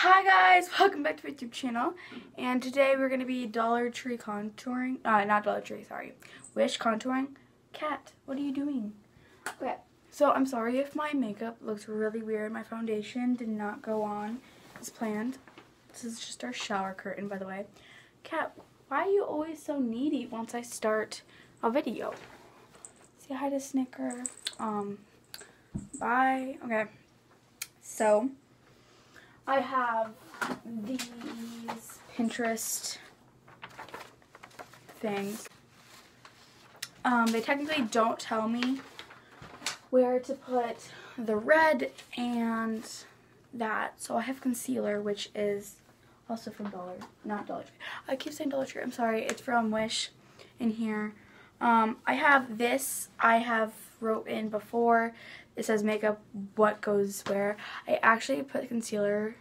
Hi guys, welcome back to my YouTube channel. And today we're going to be Dollar Tree contouring, uh, not Dollar Tree, sorry, Wish contouring. Cat, what are you doing? Okay, so I'm sorry if my makeup looks really weird. My foundation did not go on as planned. This is just our shower curtain, by the way. Cat, why are you always so needy once I start a video? Say hi to Snicker. Um, bye. Okay, so I have these Pinterest things. Um, they technically don't tell me where to put the red and that. So I have concealer, which is also from Dollar, not Dollar Tree. I keep saying Dollar Tree. I'm sorry. It's from Wish in here. Um, I have this. I have wrote in before. It says makeup, what goes where. I actually put concealer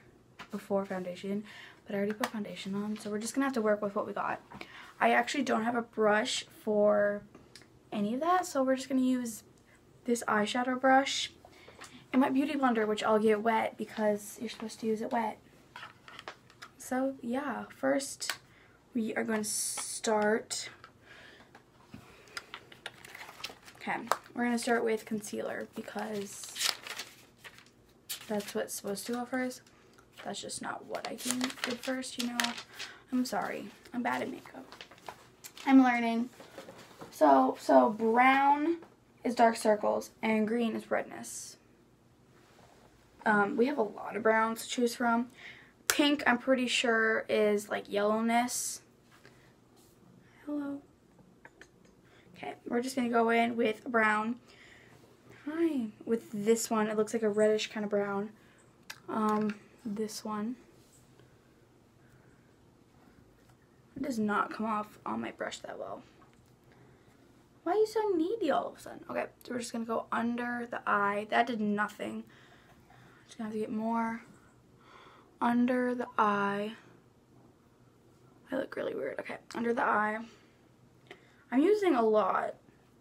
before foundation, but I already put foundation on, so we're just to have to work with what we got. I actually don't have a brush for any of that, so we're just to use this eyeshadow brush and my beauty blender, which I'll get wet because you're supposed to use it wet. So yeah, first we are going to start Okay, we're going to start with concealer because that's what's supposed to go first. That's just not what I did first, you know. I'm sorry. I'm bad at makeup. I'm learning. So, so brown is dark circles and green is redness. Um, we have a lot of browns to choose from. Pink, I'm pretty sure, is like yellowness. Hello. We're just going to go in with brown. Hi. With this one, it looks like a reddish kind of brown. Um, this one. It does not come off on my brush that well. Why are you so needy all of a sudden? Okay, so we're just going to go under the eye. That did nothing. Just going to have to get more under the eye. I look really weird. Okay, under the eye. I'm using a lot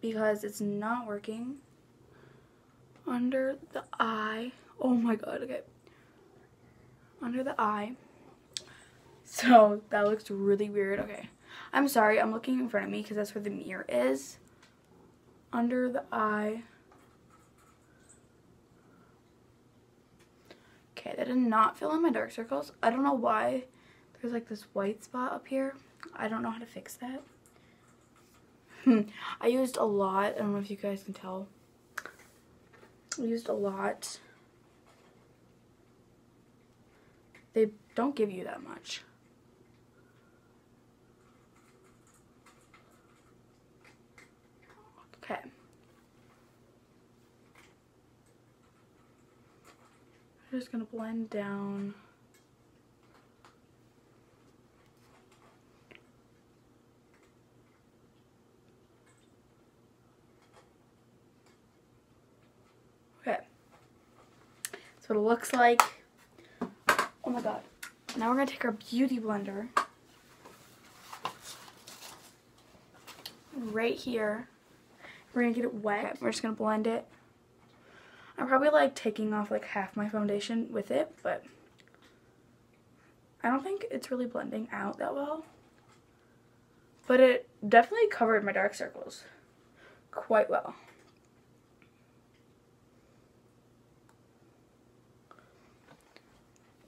because it's not working. Under the eye. Oh my god, okay. Under the eye. So that looks really weird. Okay. I'm sorry, I'm looking in front of me because that's where the mirror is. Under the eye. Okay, that did not fill in my dark circles. I don't know why there's like this white spot up here. I don't know how to fix that. I used a lot. I don't know if you guys can tell. I used a lot. They don't give you that much. Okay. I'm just going to blend down. That's what it looks like. Oh my god. Now we're going to take our beauty blender. Right here. We're going to get it wet. Okay, we're just going to blend it. I'm probably like taking off like half my foundation with it, but I don't think it's really blending out that well. But it definitely covered my dark circles quite well.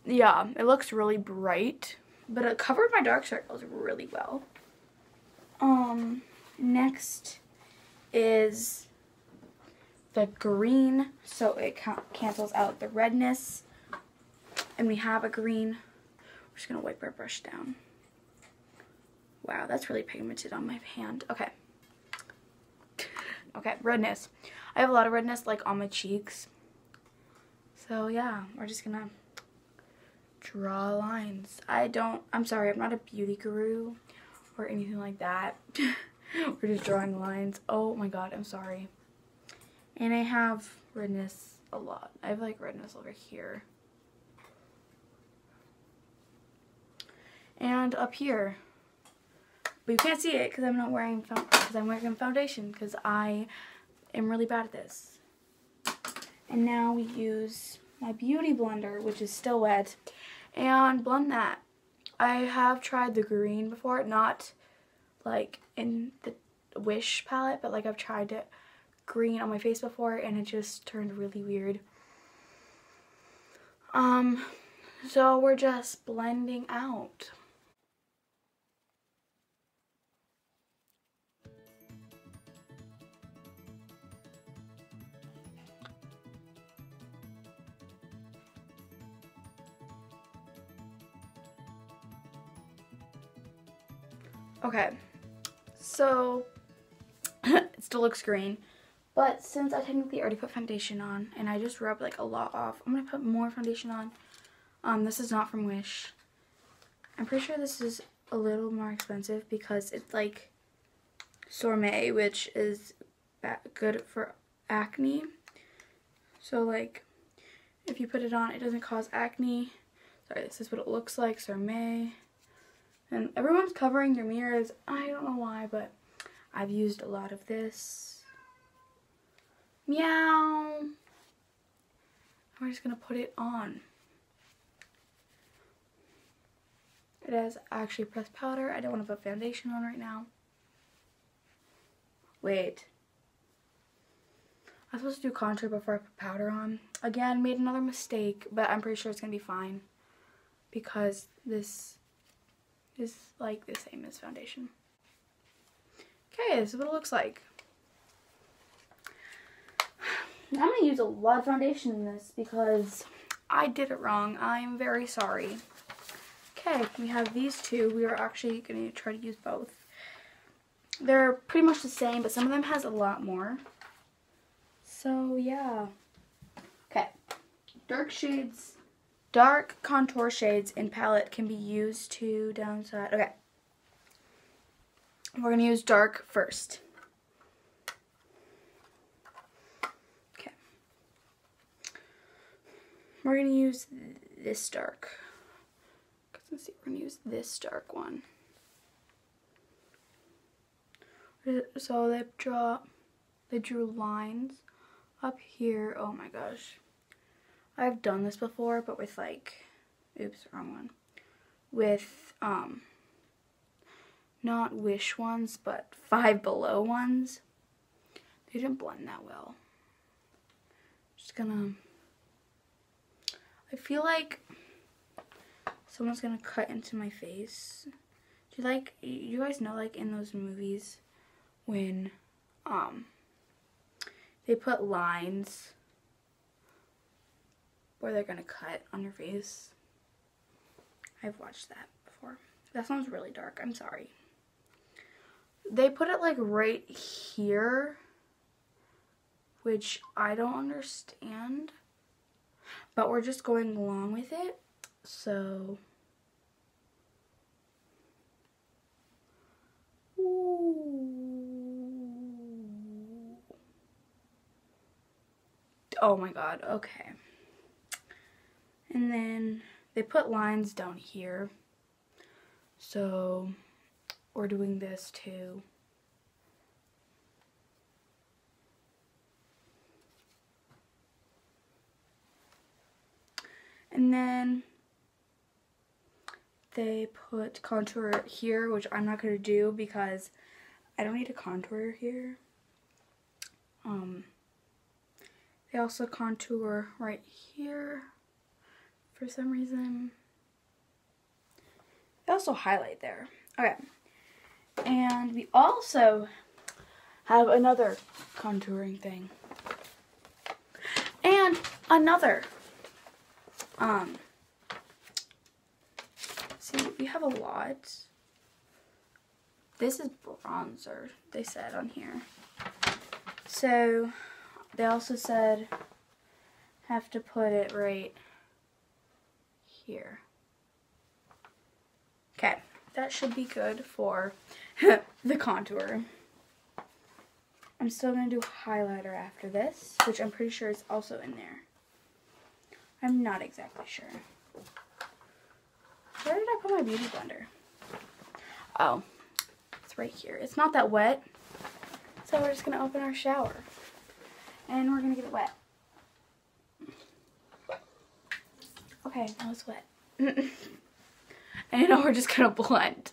Yeah, it looks really bright, but it covered my dark circles really well. Um, next is the green, so it cancels out the redness. And we have a green. We're just going to wipe our brush down. Wow, that's really pigmented on my hand. Okay. Okay, redness. I have a lot of redness, like, on my cheeks. So, yeah, we're just going to draw lines. I don't, I'm sorry, I'm not a beauty guru or anything like that. We're just drawing lines. Oh my god, I'm sorry. And I have redness a lot. I have like redness over here. And up here. But you can't see it because I'm not wearing because I'm wearing foundation because I am really bad at this. And now we use my beauty blender, which is still wet, and blend that. I have tried the green before, not like in the Wish palette, but like I've tried it green on my face before and it just turned really weird. Um, so we're just blending out. Okay, so it still looks green. But since I technically already put foundation on and I just rubbed like a lot off, I'm going to put more foundation on. Um, this is not from Wish. I'm pretty sure this is a little more expensive because it's like Sorme, which is good for acne. So like, if you put it on, it doesn't cause acne. Sorry, this is what it looks like, Sorme. And everyone's covering their mirrors. I don't know why, but I've used a lot of this. Meow. We're just going to put it on. It has actually pressed powder. I don't want to put foundation on right now. Wait. I was supposed to do contour before I put powder on. Again, made another mistake, but I'm pretty sure it's going to be fine. Because this is like the same as foundation. Okay, this is what it looks like. I'm going to use a lot of foundation in this because I did it wrong. I'm very sorry. Okay, we have these two. We are actually going to try to use both. They're pretty much the same, but some of them has a lot more. So, yeah. Okay. Dark shades, dark contour shades in palette can be used to downside. Okay. We're going to use dark first. Okay. We're going to use this dark. Let's see, we're going to use this dark one. So they draw, they drew lines up here. Oh my gosh. I've done this before, but with like, oops, wrong one. With, um, not Wish ones, but Five Below ones. They didn't blend that well. Just gonna, I feel like someone's gonna cut into my face. Do you like, you guys know like in those movies when, um, they put lines where they're gonna cut on your face. I've watched that before. That sounds really dark. I'm sorry. They put it like right here, which I don't understand. But we're just going along with it. So, Ooh. oh my god, okay. And then they put lines down here. So we're doing this too. And then they put contour here, which I'm not going to do because I don't need a contour here. Um, they also contour right here for some reason. They also highlight there. Okay. And we also have another contouring thing. And another um See, we have a lot. This is bronzer, they said on here. So, they also said have to put it right here. Okay, that should be good for the contour. I'm still going to do highlighter after this, which I'm pretty sure is also in there. I'm not exactly sure. Where did I put my beauty blender? Oh, it's right here. It's not that wet. So we're just going to open our shower. And we're going to get it wet. Okay, that was wet. and now we're just gonna blend.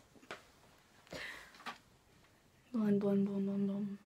Blend, blend, blend, blend, blend.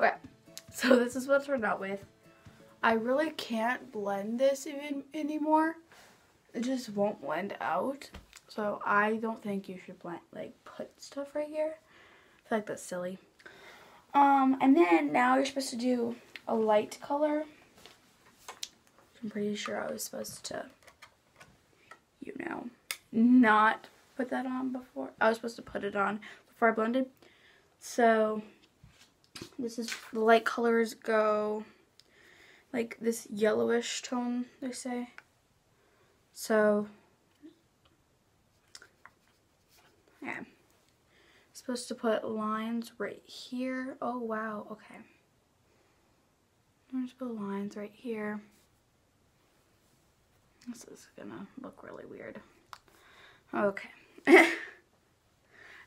Okay, so this is what it turned out with. I really can't blend this even anymore. It just won't blend out. So I don't think you should blend, like put stuff right here. I feel like that's silly. Um, and then now you're supposed to do a light color. I'm pretty sure I was supposed to, you know, not put that on before. I was supposed to put it on before I blended. So this is the light colors go like this yellowish tone, they say. So, yeah. Supposed to put lines right here. Oh, wow. Okay. I'm just put lines right here. This is gonna look really weird. Okay.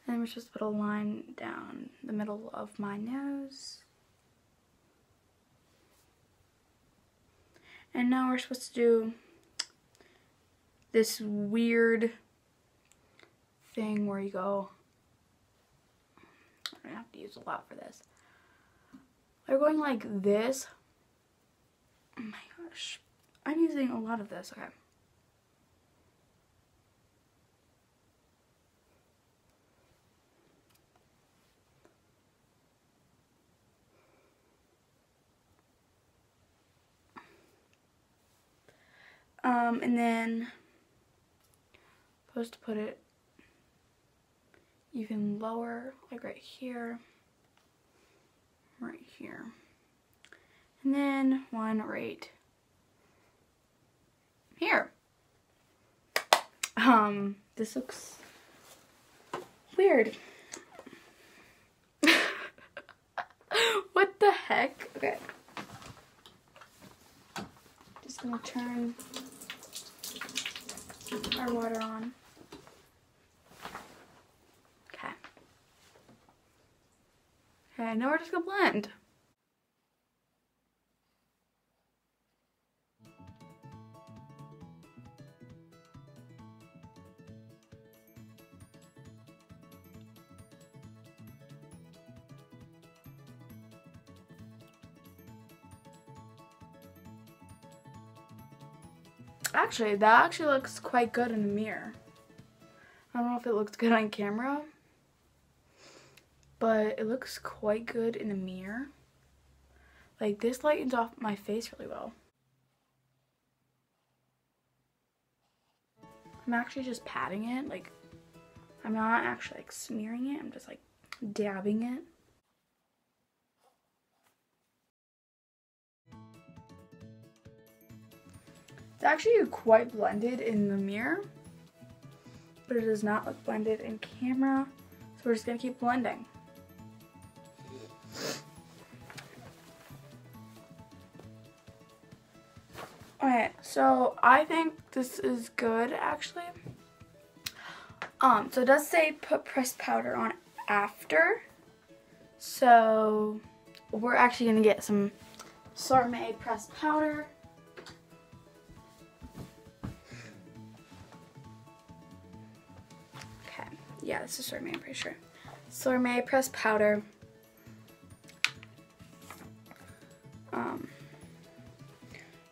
And supposed to put a line down the middle of my nose. And now we're supposed to do this weird thing where you go, I'm gonna have to use a lot for this. We're going like this. Oh my gosh. I'm using a lot of this, okay. Um, and then I'm supposed to put it even lower, like right here, right here. And then one right here. Um, this looks weird. what the heck? Okay. Just gonna turn our water on. Okay. Okay, now we're just gonna blend. Actually, that actually looks quite good in the mirror. I don't know if it looks good on camera, but it looks quite good in the mirror. Like, this lightens off my face really well. I'm actually just patting it, like, I'm not actually, like, smearing it, I'm just, like, dabbing it. It's actually quite blended in the mirror, but it does not look blended in camera. So we're just gonna keep blending. Alright, so I think this is good actually. Um, so it does say put pressed powder on after. So we're actually gonna get some Sorme pressed powder. This is Sorme, I'm pretty sure. Sorme pressed powder. Um,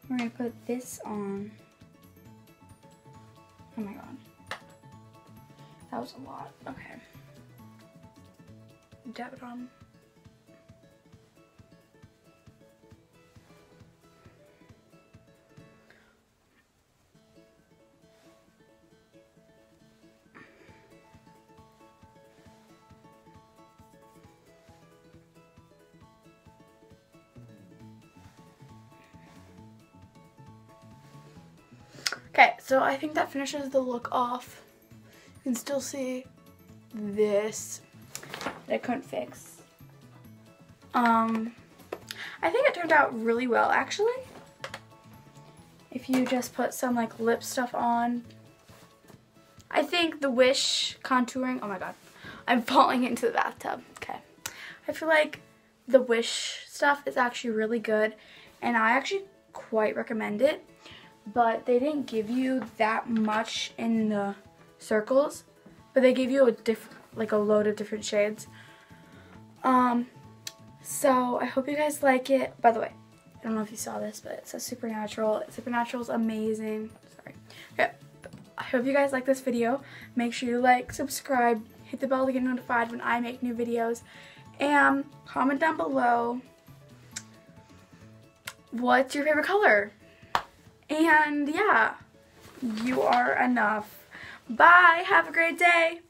we're gonna put this on. Oh my god. That was a lot. Okay. Dab it on. Okay, so I think that finishes the look off. You can still see this that I couldn't fix. Um, I think it turned out really well actually. If you just put some like lip stuff on. I think the Wish contouring, oh my god, I'm falling into the bathtub. Okay. I feel like the Wish stuff is actually really good and I actually quite recommend it. But they didn't give you that much in the circles, but they gave you a different, like a load of different shades. Um, so I hope you guys like it. By the way, I don't know if you saw this, but it says Supernatural. Supernatural is amazing. Sorry. Okay. I hope you guys like this video. Make sure you like, subscribe, hit the bell to get notified when I make new videos, and comment down below what's your favorite color. And yeah, you are enough. Bye. Have a great day.